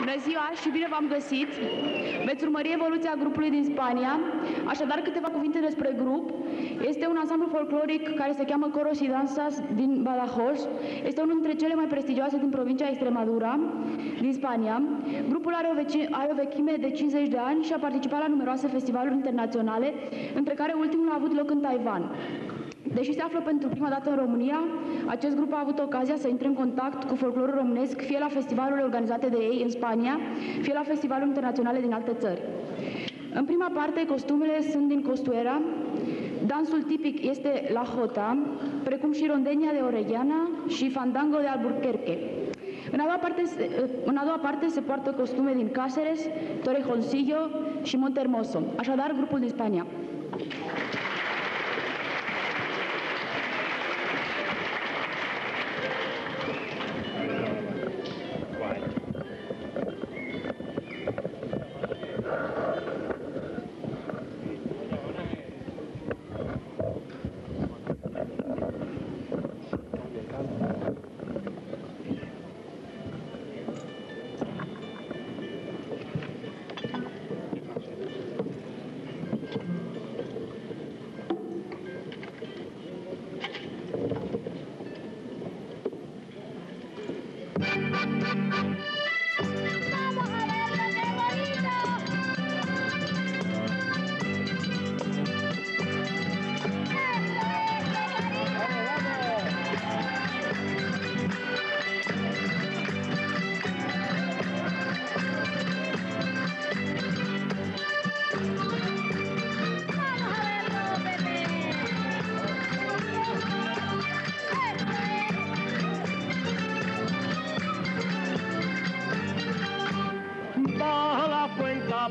Bună ziua și bine v-am găsit! Veți urmări evoluția grupului din Spania. Așadar, câteva cuvinte despre grup. Este un ansamblu folcloric care se cheamă Coros y Dansas din Badajoz. Este unul dintre cele mai prestigioase din provincia Extremadura, din Spania. Grupul are o, veci- are o vechime de 50 de ani și a participat la numeroase festivaluri internaționale, între care ultimul a avut loc în Taiwan. Deși se află pentru prima dată în România, acest grup a avut ocazia să intre în contact cu folclorul românesc, fie la festivalurile organizate de ei în Spania, fie la festivaluri internaționale din alte țări. În prima parte, costumele sunt din costuera, dansul tipic este la jota, precum și rondenia de Orellana și fandango de Alburquerque. În a, doua parte, se- în a doua parte se poartă costume din Cáceres, Torrejoncillo și Montehermoso. Așadar, grupul din Spania.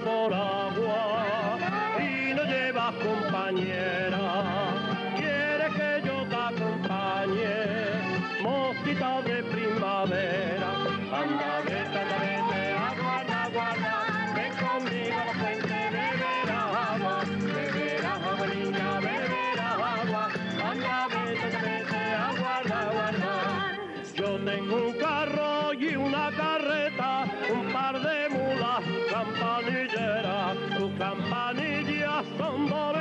por agua y no llevas compañera. Quieres que yo te acompañe, mosquita de primavera. Anda, vete, anda, vete, agua, agua, ven conmigo a la fuente, beber agua, beber agua, niña, beber agua. Anda, vete, anda, vete, agua, agua, Yo tengo un carro y una casa dera tu campane di assombo